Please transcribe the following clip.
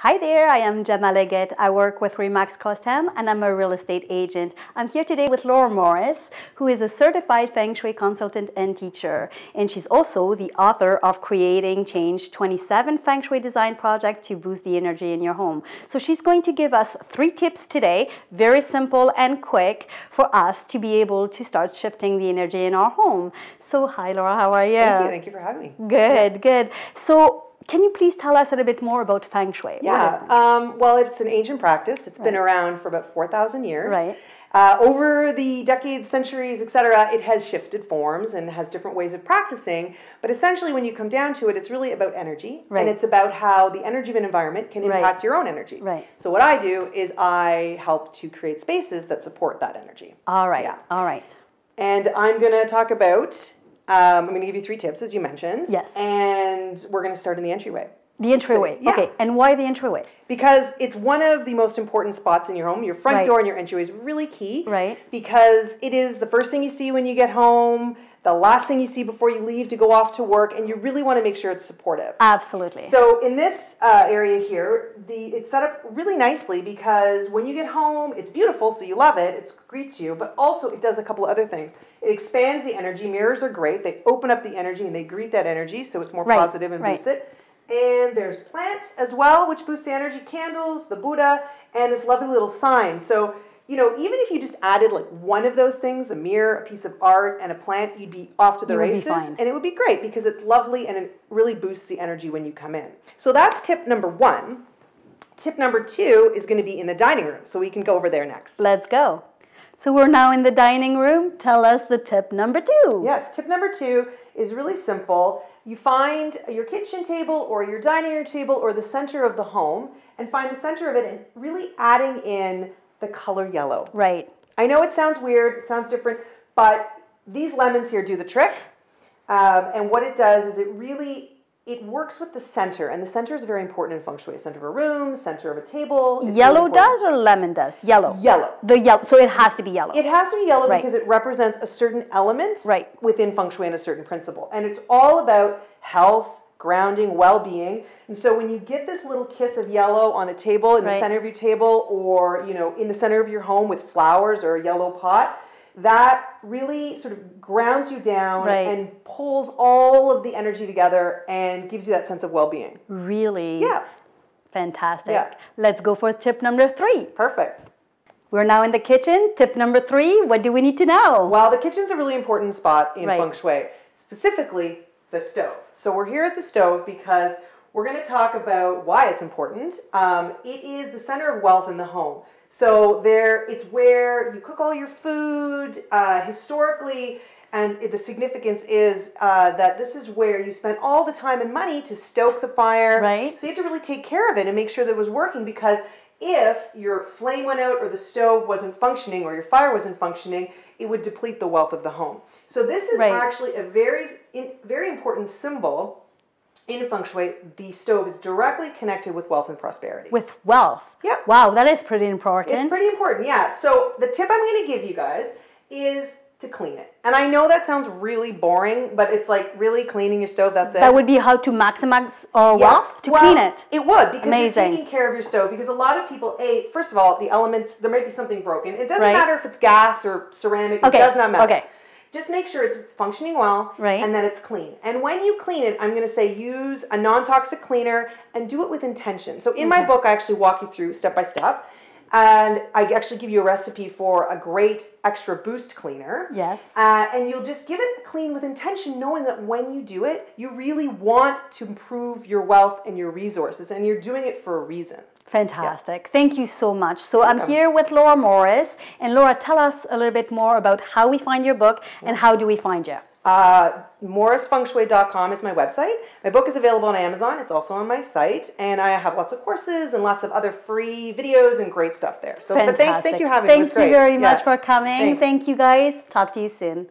Hi there, I am Gemma Leggett. I work with Remax Custom and I'm a real estate agent. I'm here today with Laura Morris, who is a certified Feng Shui consultant and teacher. And she's also the author of Creating Change 27 Feng Shui Design Project to boost the energy in your home. So she's going to give us three tips today, very simple and quick for us to be able to start shifting the energy in our home. So hi Laura, how are you? Thank you. Thank you for having me. Good, good. So can you please tell us a little bit more about Feng Shui? Yeah. Um, well, it's an ancient practice. It's right. been around for about 4,000 years. Right. Uh, over the decades, centuries, etc., it has shifted forms and has different ways of practicing. But essentially, when you come down to it, it's really about energy, right. and it's about how the energy of an environment can impact right. your own energy. Right. So what I do is I help to create spaces that support that energy. All right. Yeah. All right. And I'm going to talk about um, I'm going to give you three tips, as you mentioned. Yes. And we're going to start in the entryway. The entryway. So, yeah. Okay. And why the entryway? Because it's one of the most important spots in your home. Your front right. door and your entryway is really key. Right. Because it is the first thing you see when you get home, the last thing you see before you leave to go off to work, and you really want to make sure it's supportive. Absolutely. So in this uh, area here, the it's set up really nicely because when you get home, it's beautiful, so you love it. It greets you, but also it does a couple of other things. It expands the energy. Mirrors are great. They open up the energy and they greet that energy, so it's more right. positive and right. boosts it. And there's plants as well, which boosts the energy. Candles, the Buddha, and this lovely little sign. So you know, even if you just added like one of those things, a mirror, a piece of art, and a plant, you'd be off to the you races. And it would be great because it's lovely and it really boosts the energy when you come in. So that's tip number one. Tip number two is going to be in the dining room. So we can go over there next. Let's go. So we're now in the dining room. Tell us the tip number two. Yes, tip number two is really simple. You find your kitchen table or your dining room table or the center of the home and find the center of it and really adding in the color yellow. Right. I know it sounds weird, it sounds different, but these lemons here do the trick. Um, and what it does is it really it works with the center, and the center is very important in feng shui. Center of a room, center of a table. Yellow really does or lemon does? Yellow. Yellow. The yellow. So it has to be yellow. It has to be yellow right. because it represents a certain element right. within feng shui and a certain principle, and it's all about health, grounding, well-being. And so when you get this little kiss of yellow on a table in right. the center of your table or, you know, in the center of your home with flowers or a yellow pot, that really sort of grounds you down right. and pulls all of the energy together and gives you that sense of well-being. Really? Yeah. Fantastic. Yeah. Let's go for tip number 3. Perfect. We're now in the kitchen. Tip number 3, what do we need to know? Well, the kitchen's a really important spot in right. feng shui, specifically the stove. So we're here at the stove because we're going to talk about why it's important. Um, it is the center of wealth in the home. So there, it's where you cook all your food. Uh, historically, and the significance is uh, that this is where you spent all the time and money to stoke the fire. Right. So you had to really take care of it and make sure that it was working because if your flame went out or the stove wasn't functioning or your fire wasn't functioning, it would deplete the wealth of the home. So this is right. actually a very, in, very important symbol in feng shui. The stove is directly connected with wealth and prosperity. With wealth. Yep. Wow, that is pretty important. It's pretty important, yeah. So the tip I'm going to give you guys is to clean it. And I know that sounds really boring, but it's like really cleaning your stove, that's it. That would be how to maximize uh, yeah. wealth, to well, clean it. It would, because Amazing. you're taking care of your stove. Because a lot of people, A, first of all, the elements, there might be something broken. It doesn't right. matter if it's gas or ceramic, okay. it does not matter. Okay. Just make sure it's functioning well right. and that it's clean. And when you clean it, I'm going to say use a non toxic cleaner and do it with intention. So in my book, I actually walk you through step by step. And I actually give you a recipe for a great extra boost cleaner. Yes. Uh, and you'll just give it clean with intention, knowing that when you do it, you really want to improve your wealth and your resources, and you're doing it for a reason. Fantastic. Yeah. Thank you so much. So I'm here with Laura Morris. And Laura, tell us a little bit more about how we find your book and how do we find you? Uh, morrisfengshui.com is my website. My book is available on Amazon. It's also on my site. And I have lots of courses and lots of other free videos and great stuff there. So Fantastic. but thanks, thank you for having me. Thank you very yeah. much for coming. Thanks. Thank you guys. Talk to you soon.